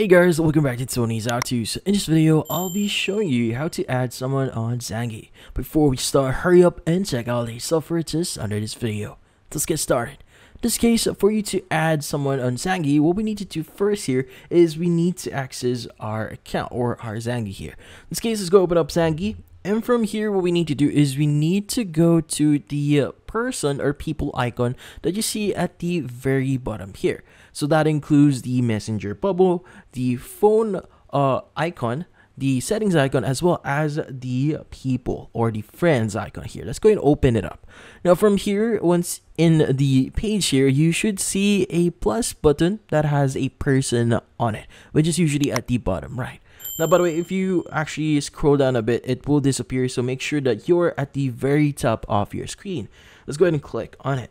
Hey guys, welcome back to Tony's How To. So in this video, I'll be showing you how to add someone on Zangi. Before we start, hurry up and check out the software just under this video. Let's get started. In this case, for you to add someone on Zangi, what we need to do first here is we need to access our account or our Zangi here. In this case, let's go open up Zangi. And from here, what we need to do is we need to go to the uh, person or people icon that you see at the very bottom here. So that includes the messenger bubble, the phone uh, icon, the settings icon, as well as the people or the friends icon here. Let's go and open it up. Now from here, once in the page here, you should see a plus button that has a person on it, which is usually at the bottom right. Now, by the way, if you actually scroll down a bit, it will disappear. So make sure that you're at the very top of your screen. Let's go ahead and click on it.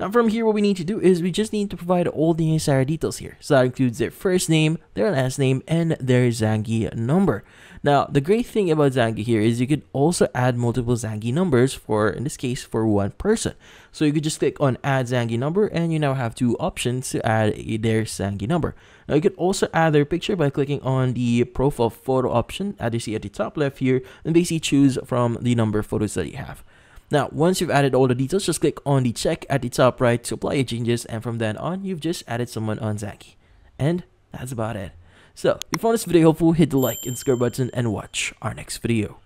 Now from here, what we need to do is we just need to provide all the necessary details here. So that includes their first name, their last name, and their Zangi number. Now, the great thing about Zangi here is you could also add multiple Zangi numbers for, in this case, for one person. So you could just click on add Zangi number and you now have two options to add their Zangi number. Now you could also add their picture by clicking on the profile photo option as you see at the top left here and basically choose from the number of photos that you have. Now, once you've added all the details, just click on the check at the top right to apply your changes and from then on, you've just added someone on Zangi. And that's about it. So, if you found this video helpful, hit the like and subscribe button and watch our next video.